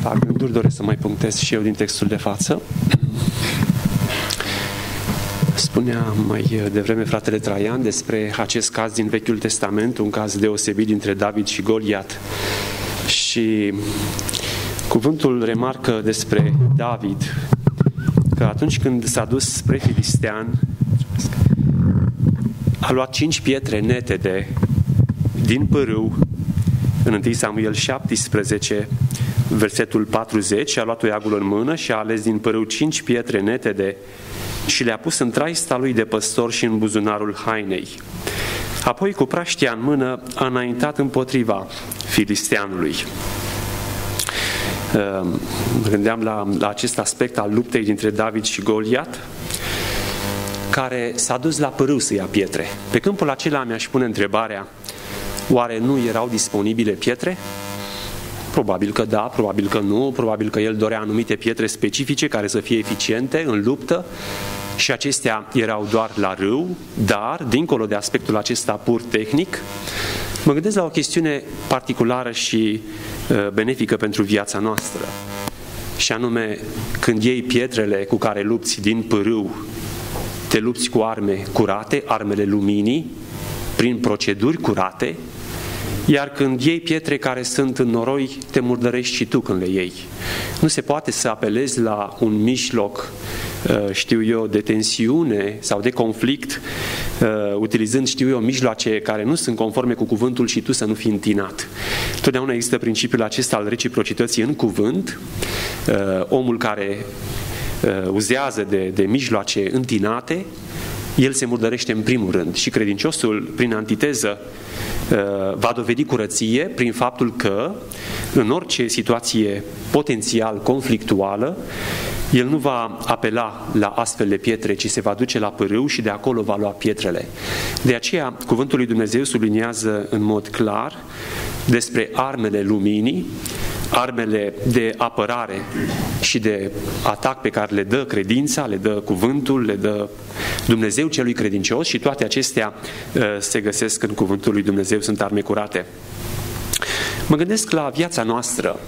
fac gânduri, doresc să mai punctez și eu din textul de față. Spunea mai devreme fratele Traian despre acest caz din Vechiul Testament, un caz deosebit dintre David și Goliat. Și cuvântul remarcă despre David că atunci când s-a dus spre Filistean, a luat cinci pietre netede din pârâu în 1 Samuel 17, versetul 40, și a luat toiagul în mână și a ales din pârâu cinci pietre netede și le-a pus în traista lui de păstor și în buzunarul hainei. Apoi, cu praștia în mână, a înaintat împotriva filisteanului. Ehm, mă gândeam la, la acest aspect al luptei dintre David și Goliat, care s-a dus la pârâu să ia pietre. Pe câmpul acela mi-aș pune întrebarea, oare nu erau disponibile pietre? Probabil că da, probabil că nu, probabil că el dorea anumite pietre specifice care să fie eficiente în luptă și acestea erau doar la râu, dar, dincolo de aspectul acesta pur tehnic, mă gândesc la o chestiune particulară și uh, benefică pentru viața noastră. Și anume, când iei pietrele cu care lupți din pârâu, te lupți cu arme curate, armele luminii, prin proceduri curate, iar când iei pietre care sunt în noroi, te murdărești și tu când le iei. Nu se poate să apelezi la un mijloc, uh, știu eu, de tensiune sau de conflict, uh, utilizând, știu eu, mijloace care nu sunt conforme cu cuvântul și tu să nu fii întinat. Totdeauna există principiul acesta al reciprocității în cuvânt. Uh, omul care uzează de, de mijloace întinate, el se murdărește în primul rând și credinciosul, prin antiteză, Uh, va dovedi curăție prin faptul că în orice situație potențial conflictuală, el nu va apela la astfel de pietre, ci se va duce la pârâu și de acolo va lua pietrele. De aceea, Cuvântul lui Dumnezeu subliniază în mod clar despre armele luminii, armele de apărare și de atac pe care le dă credința, le dă cuvântul, le dă Dumnezeu celui credincios și toate acestea uh, se găsesc în cuvântul lui Dumnezeu, sunt arme curate. Mă gândesc la viața noastră.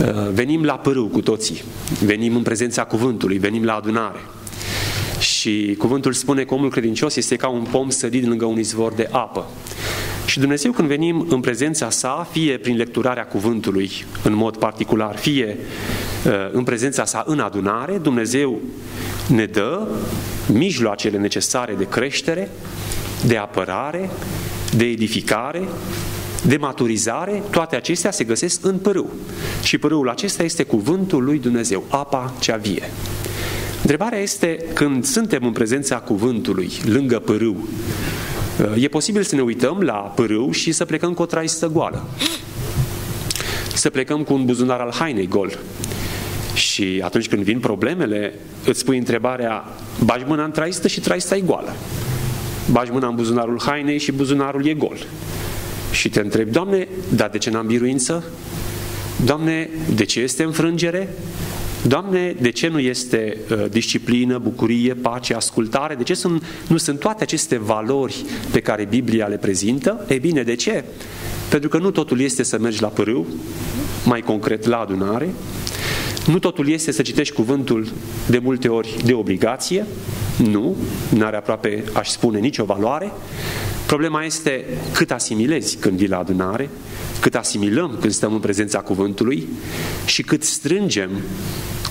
Uh, venim la pârâu cu toții, venim în prezența cuvântului, venim la adunare. Și cuvântul spune că omul credincios este ca un pom sădit lângă un izvor de apă. Și Dumnezeu când venim în prezența sa, fie prin lecturarea cuvântului în mod particular, fie uh, în prezența sa în adunare, Dumnezeu ne dă mijloacele necesare de creștere, de apărare, de edificare, de maturizare, toate acestea se găsesc în pârâu. Și pârâul acesta este cuvântul lui Dumnezeu, apa cea vie. Întrebarea este, când suntem în prezența cuvântului, lângă pârâu, e posibil să ne uităm la pârâu și să plecăm cu o traistă goală. Să plecăm cu un buzunar al hainei gol. Și atunci când vin problemele, îți pui întrebarea, bagi mâna în traistă și traista e goală. Bagi mâna în buzunarul hainei și buzunarul e gol. Și te întrebi, Doamne, dar de ce n-am biruință? Doamne, de ce este înfrângere? Doamne, de ce nu este uh, disciplină, bucurie, pace, ascultare? De ce sunt, nu sunt toate aceste valori pe care Biblia le prezintă? E bine, de ce? Pentru că nu totul este să mergi la pârâu, mai concret la adunare, nu totul este să citești cuvântul de multe ori de obligație, nu, nu are aproape, aș spune, nicio valoare. Problema este cât asimilezi când vii la adunare, cât asimilăm când stăm în prezența cuvântului și cât strângem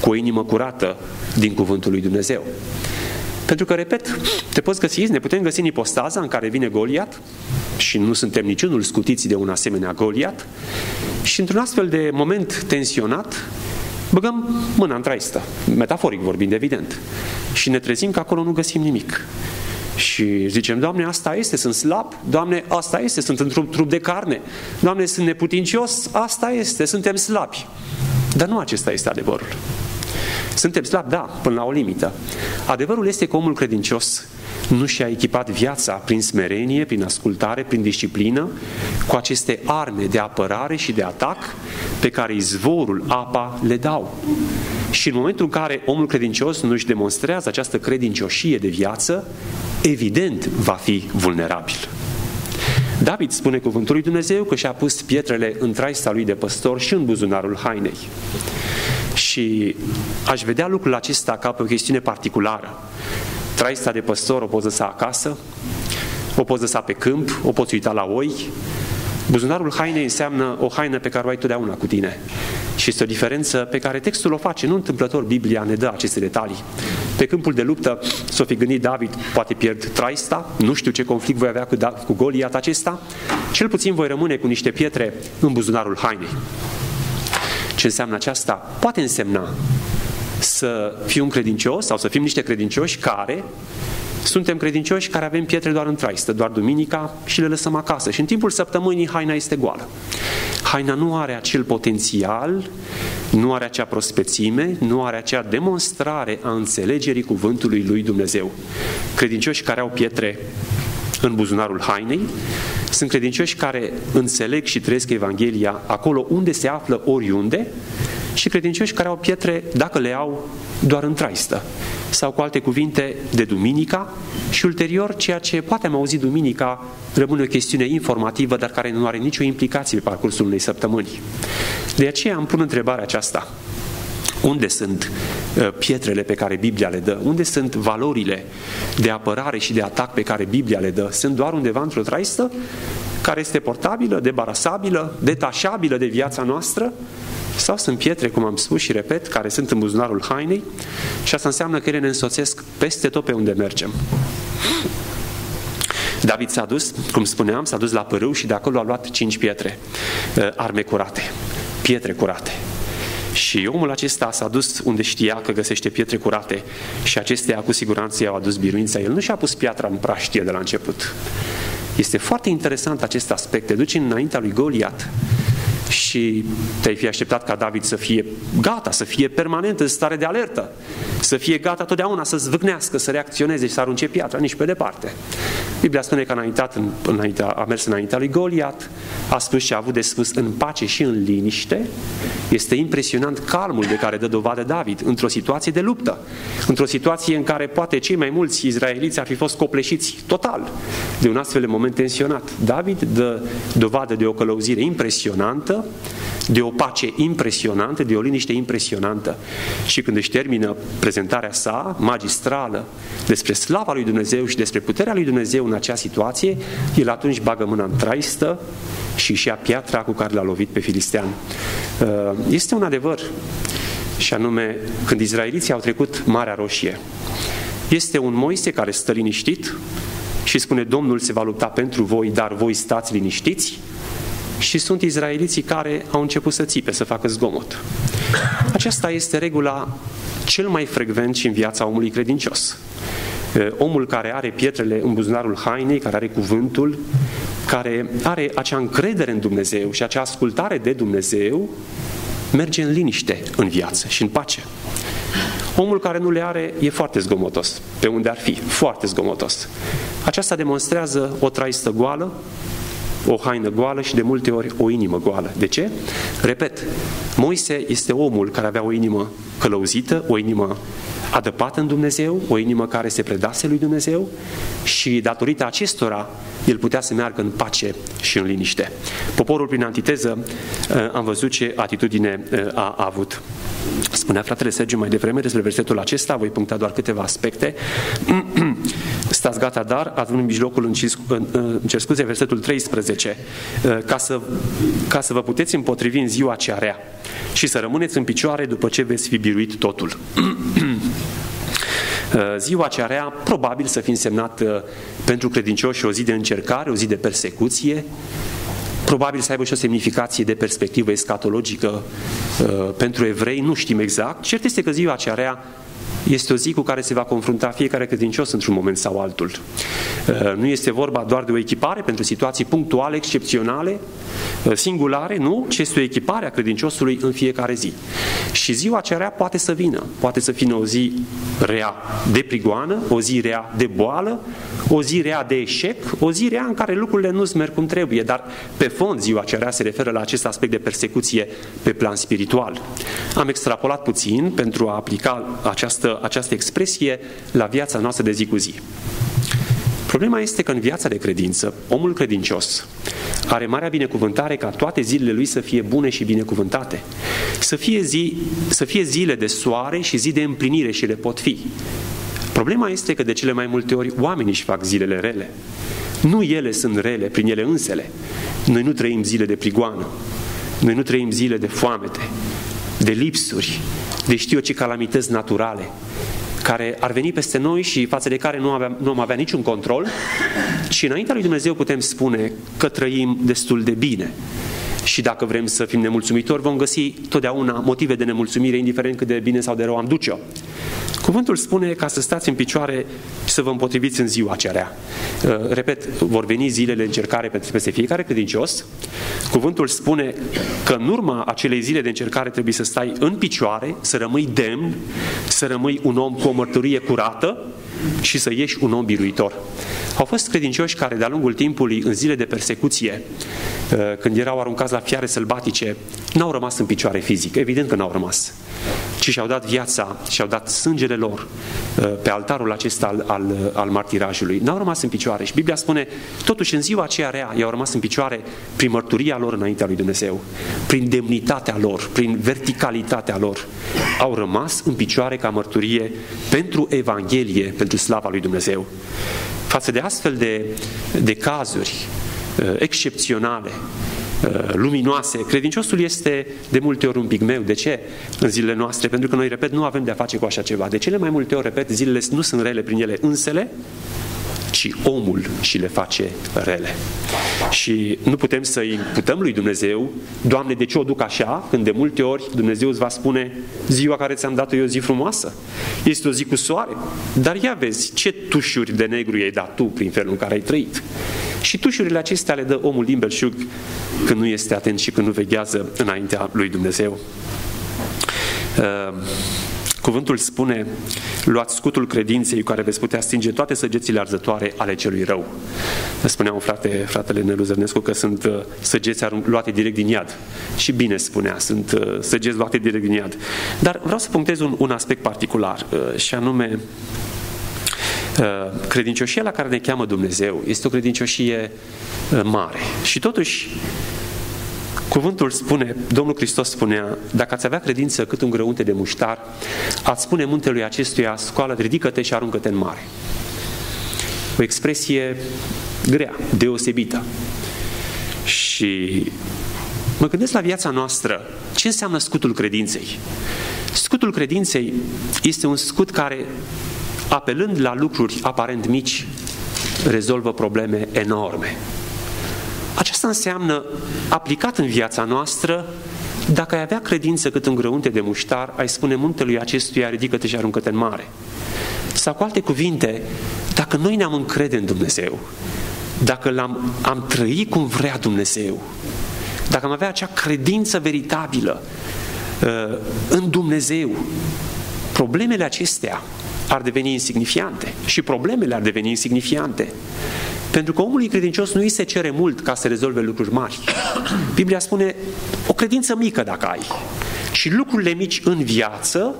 cu o inimă curată din cuvântul lui Dumnezeu. Pentru că, repet, te poți găsi, ne putem găsi în ipostaza în care vine Goliat și nu suntem niciunul scutiți de un asemenea Goliat și într-un astfel de moment tensionat băgăm mâna în traistă, metaforic vorbind, evident, și ne trezim că acolo nu găsim nimic. Și zicem, Doamne, asta este, sunt slab, Doamne, asta este, sunt într-un trup de carne, Doamne, sunt neputincios, asta este, suntem slabi. Dar nu acesta este adevărul. Suntem slabi, da, până la o limită. Adevărul este că omul credincios nu și-a echipat viața prin smerenie, prin ascultare, prin disciplină, cu aceste arme de apărare și de atac pe care izvorul, apa, le dau. Și în momentul în care omul credincios nu își demonstrează această credincioșie de viață, evident va fi vulnerabil. David spune cuvântul lui Dumnezeu că și-a pus pietrele în traista lui de păstor și în buzunarul hainei. Și aș vedea lucrul acesta ca pe o chestiune particulară. Traista de păstor o poți lăsa acasă, o poți lăsa pe câmp, o poți uita la oi. Buzunarul hainei înseamnă o haină pe care o ai totdeauna cu tine. Și este o diferență pe care textul o face, nu întâmplător Biblia ne dă aceste detalii. Pe câmpul de luptă s-o fi gândit David, poate pierd traista, nu știu ce conflict voi avea cu, da- cu Goliat acesta, cel puțin voi rămâne cu niște pietre în buzunarul hainei. Ce înseamnă aceasta? Poate însemna să fiu un credincios sau să fim niște credincioși care suntem credincioși care avem pietre doar în traistă, doar duminica și le lăsăm acasă. Și în timpul săptămânii haina este goală. Haina nu are acel potențial, nu are acea prospețime, nu are acea demonstrare a înțelegerii cuvântului lui Dumnezeu. Credincioși care au pietre în buzunarul hainei, sunt credincioși care înțeleg și trăiesc Evanghelia acolo unde se află oriunde și credincioși care au pietre, dacă le au, doar în traistă. Sau cu alte cuvinte, de duminica și ulterior ceea ce poate am auzit duminica rămâne o chestiune informativă, dar care nu are nicio implicație pe parcursul unei săptămâni. De aceea îmi pun întrebarea aceasta. Unde sunt uh, pietrele pe care Biblia le dă? Unde sunt valorile de apărare și de atac pe care Biblia le dă? Sunt doar undeva într-o traistă care este portabilă, debarasabilă, detașabilă de viața noastră? Sau sunt pietre, cum am spus și repet, care sunt în buzunarul hainei și asta înseamnă că ele ne însoțesc peste tot pe unde mergem. David s-a dus, cum spuneam, s-a dus la părâu și de acolo a luat cinci pietre, uh, arme curate, pietre curate. Și omul acesta s-a dus unde știa că găsește pietre curate și acestea cu siguranță i-au adus biruința. El nu și-a pus piatra în praștie de la început. Este foarte interesant acest aspect. Te duci înaintea lui Goliat și te-ai fi așteptat ca David să fie gata, să fie permanent în stare de alertă, să fie gata totdeauna să zvâcnească, să reacționeze și să arunce piatra, nici pe departe. Biblia spune că a, înaintat în, înaintea, a mers înaintea lui Goliat, a spus ce a avut de spus în pace și în liniște. Este impresionant calmul de care dă dovadă David într-o situație de luptă, într-o situație în care poate cei mai mulți izraeliți ar fi fost copleșiți total de un astfel de moment tensionat. David dă dovadă de o călăuzire impresionantă, de o pace impresionantă, de o liniște impresionantă. Și când își termină prezentarea sa magistrală despre slava lui Dumnezeu și despre puterea lui Dumnezeu în acea situație, el atunci bagă mâna în traistă și și ia piatra cu care l-a lovit pe filistean. Uh, este un adevăr, și anume, când izraeliții au trecut Marea Roșie, este un Moise care stă liniștit și spune Domnul se va lupta pentru voi, dar voi stați liniștiți și sunt izraeliții care au început să țipe, să facă zgomot. Aceasta este regula cel mai frecvent și în viața omului credincios. Omul care are pietrele în buzunarul hainei, care are cuvântul, care are acea încredere în Dumnezeu și acea ascultare de Dumnezeu, merge în liniște în viață și în pace. Omul care nu le are e foarte zgomotos, pe unde ar fi, foarte zgomotos. Aceasta demonstrează o traistă goală, o haină goală și de multe ori o inimă goală. De ce? Repet, Moise este omul care avea o inimă călăuzită, o inimă adăpată în Dumnezeu, o inimă care se predase lui Dumnezeu și datorită acestora el putea să meargă în pace și în liniște. Poporul prin antiteză uh, am văzut ce atitudine uh, a avut. Spunea fratele Sergiu mai devreme despre versetul acesta, voi puncta doar câteva aspecte. Stați gata, dar având în mijlocul, în, în, în cer scuze, versetul 13, uh, ca să, ca să vă puteți împotrivi în ziua cea rea și să rămâneți în picioare după ce veți fi biruit totul. Ziua cea rea probabil să fi însemnat pentru credincioși o zi de încercare, o zi de persecuție, probabil să aibă și o semnificație de perspectivă escatologică uh, pentru evrei, nu știm exact. Cert este că ziua aceea este o zi cu care se va confrunta fiecare credincios într-un moment sau altul. Uh, nu este vorba doar de o echipare pentru situații punctuale, excepționale, uh, singulare, nu, ci este o echipare a credinciosului în fiecare zi. Și ziua aceea poate să vină, poate să fie o zi rea de prigoană, o zi rea de boală, o zi rea de eșec, o zi rea în care lucrurile nu-ți merg cum trebuie, dar pe fond ziua aceea se referă la acest aspect de persecuție pe plan spiritual. Am extrapolat puțin pentru a aplica această, această expresie la viața noastră de zi cu zi. Problema este că în viața de credință, omul credincios are marea binecuvântare ca toate zilele lui să fie bune și binecuvântate. Să fie, zi, să fie zile de soare și zi de împlinire și le pot fi. Problema este că de cele mai multe ori oamenii își fac zilele rele. Nu ele sunt rele prin ele însele. Noi nu trăim zile de prigoană. Noi nu trăim zile de foamete, de lipsuri, de știu ce calamități naturale care ar veni peste noi și față de care nu, aveam, nu am avea niciun control, și înaintea lui Dumnezeu putem spune că trăim destul de bine. Și dacă vrem să fim nemulțumitori, vom găsi totdeauna motive de nemulțumire, indiferent cât de bine sau de rău am duce-o. Cuvântul spune ca să stați în picioare și să vă împotriviți în ziua aceea. Uh, repet, vor veni zilele încercare peste fiecare credincios. Cuvântul spune că în urma acelei zile de încercare trebuie să stai în picioare, să rămâi demn, să rămâi un om cu o mărturie curată și să ieși un om biruitor. Au fost credincioși care de-a lungul timpului, în zile de persecuție, uh, când erau aruncați la fiare sălbatice, n-au rămas în picioare fizic. Evident că n-au rămas. Ci și-au dat viața, și-au dat sângele lor uh, pe altarul acesta al, al, al martirajului. N-au rămas în picioare. Și Biblia spune, totuși în ziua aceea rea, i-au rămas în picioare prin mărturia lor înaintea lui Dumnezeu, prin demnitatea lor, prin verticalitatea lor. Au rămas în picioare ca mărturie pentru Evanghelie, pentru slava lui Dumnezeu. Față de astfel de, de cazuri uh, excepționale, uh, luminoase. Credinciosul este de multe ori un pigmeu. De ce? În zilele noastre. Pentru că noi, repet, nu avem de-a face cu așa ceva. De cele mai multe ori, repet, zilele nu sunt rele prin ele însele, ci omul și le face rele. Și nu putem să îi imputăm lui Dumnezeu, Doamne, de ce o duc așa, când de multe ori Dumnezeu îți va spune, ziua care ți-am dat-o e o zi frumoasă, este o zi cu soare, dar ia vezi ce tușuri de negru i-ai dat tu prin felul în care ai trăit. Și tușurile acestea le dă omul din belșug când nu este atent și când nu veghează înaintea lui Dumnezeu. Uh, Cuvântul spune, luați scutul credinței cu care veți putea stinge toate săgețile arzătoare ale celui rău. Ne spunea un frate, fratele Nelu Zărnescu că sunt uh, săgeți luate direct din iad. Și bine spunea, sunt uh, săgeți luate direct din iad. Dar vreau să punctez un, un aspect particular uh, și anume credincioșia la care ne cheamă Dumnezeu este o credincioșie mare. Și totuși Cuvântul spune, Domnul Hristos spunea, dacă ați avea credință cât un grăunte de muștar, ați spune muntelui acestuia, scoală, ridică-te și aruncă-te în mare. O expresie grea, deosebită. Și mă gândesc la viața noastră, ce înseamnă scutul credinței? Scutul credinței este un scut care, apelând la lucruri aparent mici, rezolvă probleme enorme. Aceasta înseamnă, aplicat în viața noastră, dacă ai avea credință cât un grăunte de muștar, ai spune muntelui acestuia, ridică-te și aruncă-te în mare. Sau cu alte cuvinte, dacă noi ne-am încrede în Dumnezeu, dacă l-am am trăit cum vrea Dumnezeu, dacă am avea acea credință veritabilă uh, în Dumnezeu, problemele acestea ar deveni insignifiante și problemele ar deveni insignifiante. Pentru că omului credincios nu îi se cere mult ca să rezolve lucruri mari. Biblia spune o credință mică dacă ai. Și lucrurile mici în viață,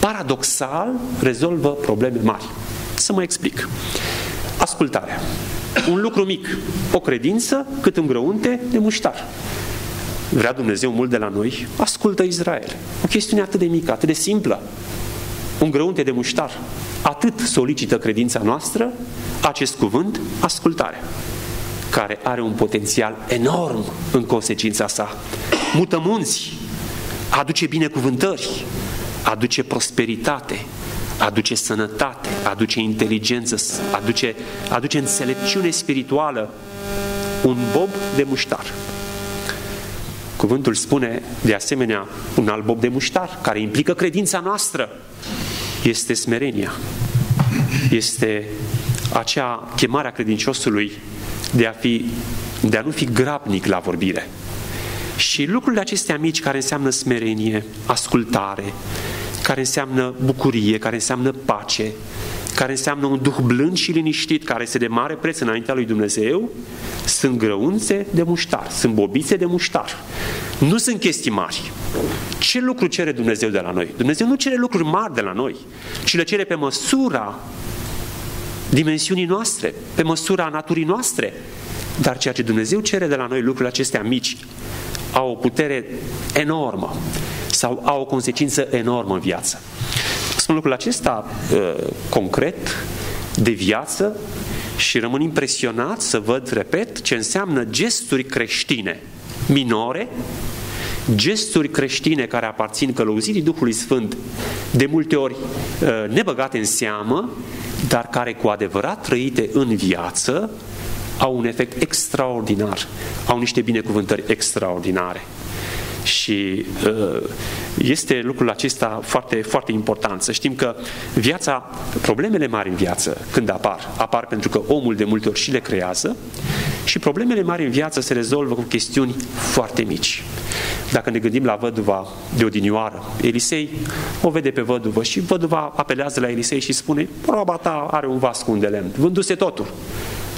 paradoxal, rezolvă probleme mari. Să mă explic. Ascultarea. Un lucru mic, o credință cât în grăunte de muștar. Vrea Dumnezeu mult de la noi? Ascultă Israel. O chestiune atât de mică, atât de simplă. Un grăunte de muștar. Atât solicită credința noastră, acest cuvânt, ascultare, care are un potențial enorm în consecința sa. Mută munți, aduce binecuvântări, aduce prosperitate, aduce sănătate, aduce inteligență, aduce, aduce înțelepciune spirituală, un bob de muștar. Cuvântul spune, de asemenea, un alt bob de muștar, care implică credința noastră, este smerenia, este acea chemare a credinciosului de a, fi, de a nu fi grabnic la vorbire. Și lucrurile acestea mici care înseamnă smerenie, ascultare, care înseamnă bucurie, care înseamnă pace, care înseamnă un duh blând și liniștit, care este de mare preț înaintea lui Dumnezeu, sunt grăunțe de muștar, sunt bobițe de muștar. Nu sunt chestii mari. Ce lucru cere Dumnezeu de la noi? Dumnezeu nu cere lucruri mari de la noi, ci le cere pe măsura dimensiunii noastre, pe măsura naturii noastre. Dar ceea ce Dumnezeu cere de la noi, lucrurile acestea mici, au o putere enormă sau au o consecință enormă în viață. Spun lucrul acesta uh, concret, de viață, și rămân impresionat să văd, repet, ce înseamnă gesturi creștine minore, gesturi creștine care aparțin călăuzirii Duhului Sfânt, de multe ori uh, nebăgate în seamă, dar care cu adevărat trăite în viață, au un efect extraordinar, au niște binecuvântări extraordinare. Și uh, este lucrul acesta foarte, foarte important. Să știm că viața, problemele mari în viață, când apar, apar pentru că omul de multe ori și le creează și problemele mari în viață se rezolvă cu chestiuni foarte mici. Dacă ne gândim la văduva de odinioară, Elisei o vede pe văduvă și văduva apelează la Elisei și spune roba ta are un vas cu un de lemn, vându-se totul.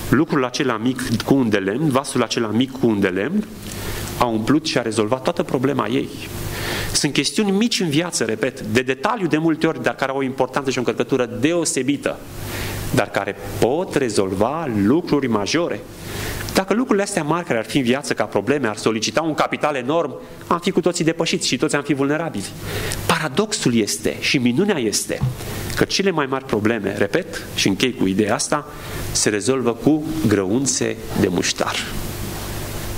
Lucrul acela mic cu un de lemn, vasul acela mic cu un de lemn, a umplut și a rezolvat toată problema ei. Sunt chestiuni mici în viață, repet, de detaliu de multe ori, dar care au o importanță și o încărcătură deosebită, dar care pot rezolva lucruri majore. Dacă lucrurile astea mari care ar fi în viață ca probleme ar solicita un capital enorm, am fi cu toții depășiți și toți am fi vulnerabili. Paradoxul este și minunea este că cele mai mari probleme, repet și închei cu ideea asta, se rezolvă cu grăunțe de muștar.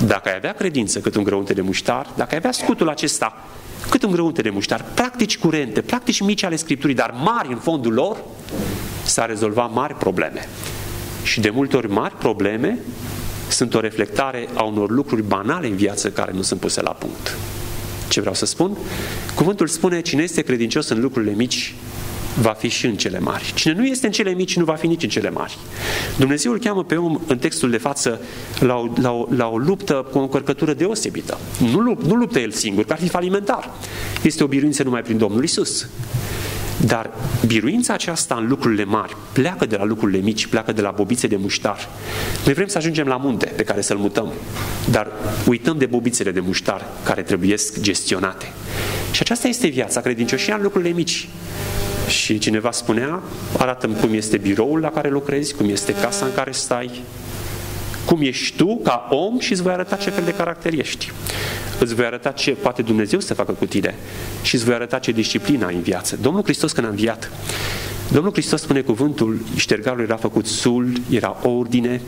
Dacă ai avea credință cât un grăunte de muștar, dacă ai avea scutul acesta cât un grăunte de muștar, practici curente, practici mici ale Scripturii, dar mari în fondul lor, s-a rezolvat mari probleme. Și de multe ori mari probleme sunt o reflectare a unor lucruri banale în viață care nu sunt puse la punct. Ce vreau să spun? Cuvântul spune, cine este credincios în lucrurile mici, va fi și în cele mari. Cine nu este în cele mici, nu va fi nici în cele mari. Dumnezeu îl cheamă pe om în textul de față la o, la o, la o luptă cu o încărcătură deosebită. Nu, lupt, nu luptă el singur, că ar fi falimentar. Este o biruință numai prin Domnul Isus. Dar biruința aceasta în lucrurile mari pleacă de la lucrurile mici, pleacă de la bobițe de muștar. Noi vrem să ajungem la munte pe care să-l mutăm, dar uităm de bobițele de muștar care trebuie gestionate. Și aceasta este viața, credincioșia în lucrurile mici. Și cineva spunea, arată cum este biroul la care lucrezi, cum este casa în care stai, cum ești tu ca om și îți voi arăta ce fel de caracter ești. Îți voi arăta ce poate Dumnezeu să facă cu tine și îți voi arăta ce disciplina ai în viață. Domnul Hristos când a înviat, Domnul Hristos spune cuvântul, ștergarul era făcut sul, era ordine,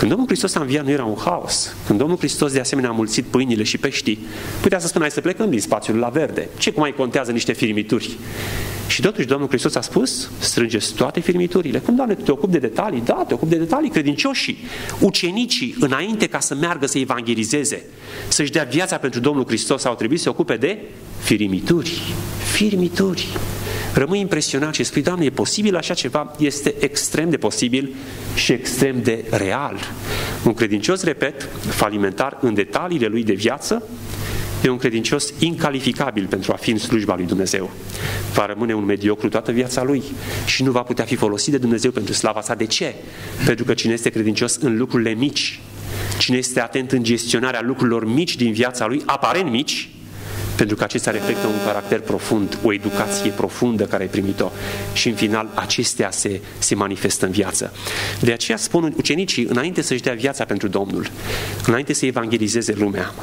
când Domnul Hristos a înviat, nu era un haos. Când Domnul Hristos de asemenea a mulțit pâinile și peștii, putea să spună, hai să plecăm din spațiul la verde. Ce cum mai contează niște firimituri? Și totuși Domnul Hristos a spus, strângeți toate firmiturile. Cum, Doamne, te ocupi de detalii? Da, te ocupi de detalii. Credincioșii, ucenicii, înainte ca să meargă să evangelizeze, să-și dea viața pentru Domnul Hristos, au trebuit să se ocupe de firimituri. Firimituri. Rămâi impresionat și spui, Doamne, e posibil așa ceva? Este extrem de posibil și extrem de real. Un credincios, repet, falimentar în detaliile lui de viață, e un credincios incalificabil pentru a fi în slujba lui Dumnezeu. Va rămâne un mediocru toată viața lui și nu va putea fi folosit de Dumnezeu pentru slava sa. De ce? Pentru că cine este credincios în lucrurile mici, cine este atent în gestionarea lucrurilor mici din viața lui, aparent mici, pentru că acestea reflectă un caracter profund, o educație profundă care ai primit-o și în final acestea se, se manifestă în viață. De aceea spun ucenicii, înainte să-și dea viața pentru Domnul, înainte să evangelizeze lumea,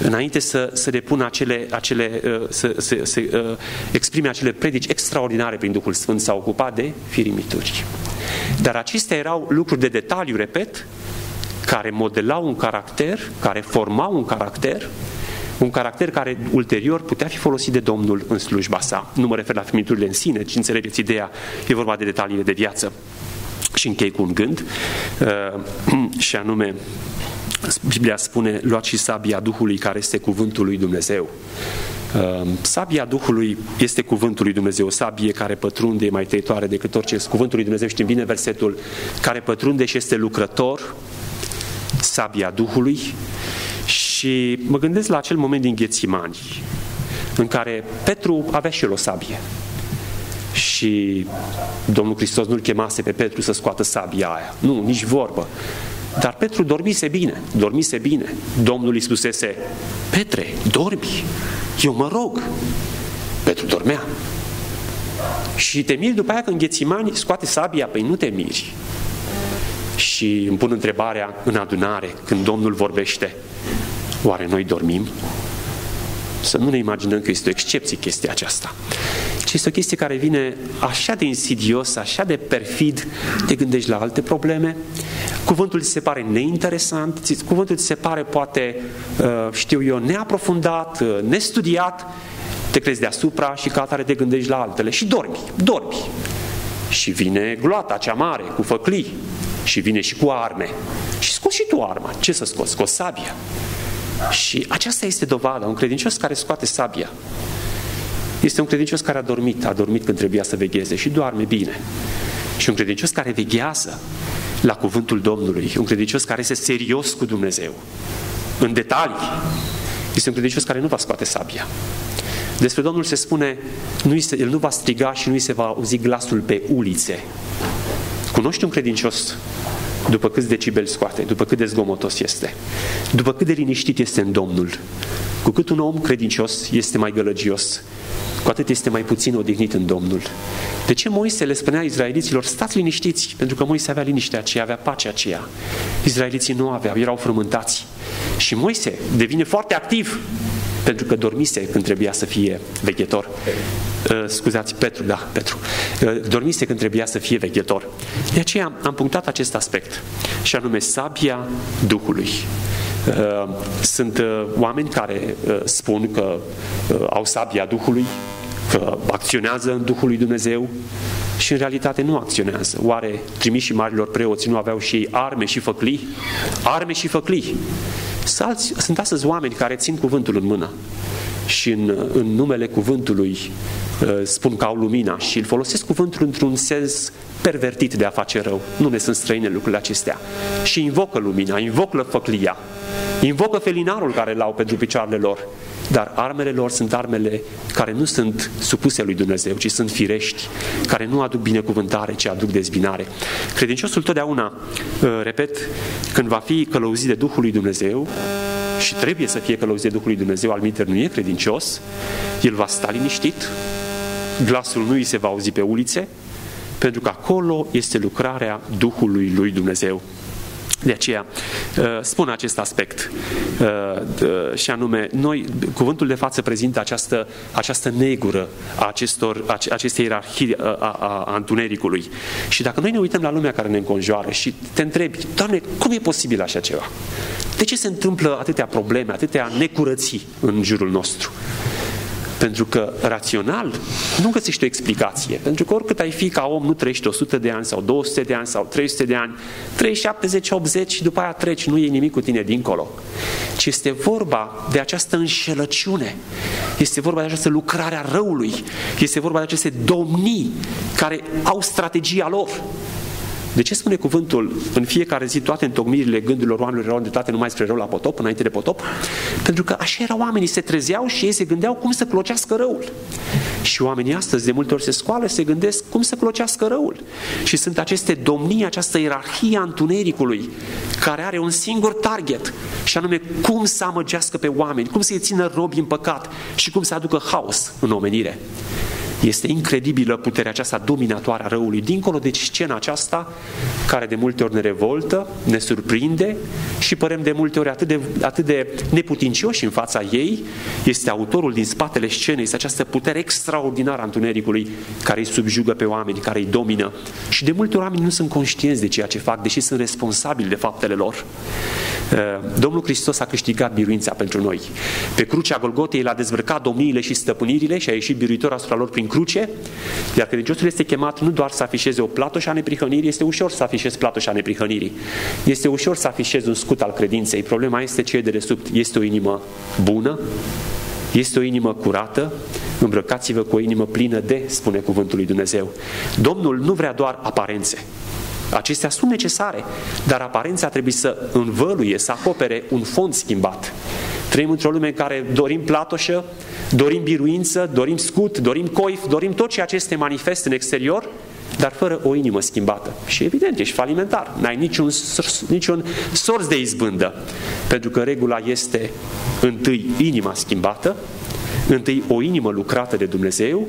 înainte să, să depună acele, acele uh, să, să, să uh, exprime acele predici extraordinare prin Duhul Sfânt, s-a ocupat de firimituri. Dar acestea erau lucruri de detaliu, repet, care modelau un caracter, care formau un caracter un caracter care ulterior putea fi folosit de Domnul în slujba sa. Nu mă refer la firmiturile în sine, ci înțelegeți ideea, e vorba de detaliile de viață. Și închei cu un gând, uh, și anume, Biblia spune, luați și sabia Duhului care este cuvântul lui Dumnezeu. Uh, sabia Duhului este cuvântul lui Dumnezeu, o sabie care pătrunde, mai tăitoare decât orice. Cuvântul lui Dumnezeu, știm bine versetul, care pătrunde și este lucrător, sabia Duhului, și mă gândesc la acel moment din Ghețimani, în care Petru avea și el o sabie. Și Domnul Hristos nu-l chemase pe Petru să scoată sabia aia. Nu, nici vorbă. Dar Petru dormise bine, dormise bine. Domnul îi spusese, Petre, dormi, eu mă rog. Petru dormea. Și te miri după aia când Ghețimani scoate sabia, păi nu te miri. Și îmi pun întrebarea în adunare, când Domnul vorbește, oare noi dormim? Să nu ne imaginăm că este o excepție chestia aceasta, ci este o chestie care vine așa de insidios, așa de perfid, te gândești la alte probleme, cuvântul ți se pare neinteresant, cuvântul ți se pare poate, uh, știu eu, neaprofundat, uh, nestudiat, te crezi deasupra și ca atare te gândești la altele și dormi, dormi. Și vine gloata cea mare cu făclii și vine și cu arme. Și scoți și tu arma. Ce să scoți? Scoți sabia. Și aceasta este dovada, un credincios care scoate sabia. Este un credincios care a dormit, a dormit când trebuia să vegheze și doarme bine. Și un credincios care veghează la cuvântul Domnului, un credincios care este serios cu Dumnezeu, în detalii, este un credincios care nu va scoate sabia. Despre Domnul se spune, nu se, el nu va striga și nu îi se va auzi glasul pe ulițe. Cunoști un credincios după câți decibeli scoate, după cât de zgomotos este, după cât de liniștit este în Domnul. Cu cât un om credincios este mai gălăgios, cu atât este mai puțin odihnit în Domnul. De ce Moise le spunea izraeliților, stați liniștiți, pentru că Moise avea liniștea aceea, avea pacea aceea. Izraeliții nu aveau, erau frământați. Și Moise devine foarte activ, pentru că dormise când trebuia să fie veghetor. Uh, scuzați, Petru, da, Petru. Uh, dormise când trebuia să fie veghetor. De aceea am punctat acest aspect, și anume sabia Duhului. Uh, sunt oameni care spun că au sabia Duhului, că acționează în Duhul lui Dumnezeu și în realitate nu acționează. Oare trimișii marilor preoți nu aveau și ei arme și făclii? Arme și făclii. Sunt astăzi oameni care țin cuvântul în mână și în, în numele cuvântului uh, spun că au lumina și îl folosesc cuvântul într-un sens pervertit de a face rău. Nu ne sunt străine lucrurile acestea. Și invocă lumina, invocă făclia, invocă felinarul care l-au pentru picioarele lor. Dar armele lor sunt armele care nu sunt supuse lui Dumnezeu, ci sunt firești, care nu aduc binecuvântare, ci aduc dezbinare. Credinciosul totdeauna, uh, repet, când va fi călăuzit de Duhul lui Dumnezeu, și trebuie să fie călăuzit de Duhul lui Dumnezeu, al minter nu e credincios, el va sta liniștit, glasul nu îi se va auzi pe ulițe, pentru că acolo este lucrarea Duhului lui Dumnezeu. De aceea uh, spun acest aspect uh, uh, și anume, noi, cuvântul de față prezintă această, această negură a acestor, acestei ierarhii a, a, a întunericului. Și dacă noi ne uităm la lumea care ne înconjoară și te întrebi, Doamne, cum e posibil așa ceva? De ce se întâmplă atâtea probleme, atâtea necurății în jurul nostru? Pentru că rațional nu găsești o explicație. Pentru că oricât ai fi ca om, nu trăiești 100 de ani sau 200 de ani sau 300 de ani, trăiești 70, 80 și după aia treci, nu e nimic cu tine dincolo. Ci este vorba de această înșelăciune, este vorba de această lucrare a răului, este vorba de aceste domnii care au strategia lor. De ce spune cuvântul în fiecare zi toate întocmirile gândurilor oamenilor erau îndreptate numai spre rău la potop, înainte de potop? Pentru că așa erau oamenii, se trezeau și ei se gândeau cum să clocească răul. Și oamenii astăzi de multe ori se scoală, se gândesc cum să clocească răul. Și sunt aceste domnii, această ierarhie a întunericului, care are un singur target, și anume cum să amăgească pe oameni, cum să-i țină robi în păcat și cum să aducă haos în omenire. Este incredibilă puterea aceasta dominatoare a răului, dincolo de scena aceasta care de multe ori ne revoltă, ne surprinde și părem de multe ori atât de, atât de neputincioși în fața ei, este autorul din spatele scenei, este această putere extraordinară a întunericului care îi subjugă pe oameni, care îi domină. Și de multe ori oamenii nu sunt conștienți de ceea ce fac, deși sunt responsabili de faptele lor. Uh, Domnul Hristos a câștigat biruința pentru noi. Pe crucea Golgotei el a dezbrăcat domniile și stăpânirile și a ieșit biruitor asupra lor prin cruce, iar credinciosul este chemat nu doar să afișeze o platoșă a neprihănirii, este ușor să afișezi platoșa a neprihănirii. Este ușor să afișezi un scut al credinței. Problema este ce e de resubt. Este o inimă bună, este o inimă curată, îmbrăcați-vă cu o inimă plină de, spune cuvântul lui Dumnezeu. Domnul nu vrea doar aparențe. Acestea sunt necesare, dar aparența trebuie să învăluie, să acopere un fond schimbat. Trăim într-o lume în care dorim platoșă, dorim biruință, dorim scut, dorim coif, dorim tot ceea ce este manifest în exterior, dar fără o inimă schimbată. Și evident, ești falimentar, n-ai niciun, niciun sorț de izbândă, pentru că regula este întâi inima schimbată, Întâi o inimă lucrată de Dumnezeu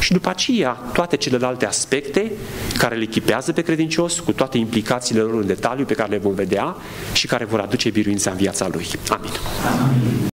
și după aceea toate celelalte aspecte care le echipează pe credincios cu toate implicațiile lor în detaliu pe care le vom vedea și care vor aduce biruința în viața lui. Amin. Amin.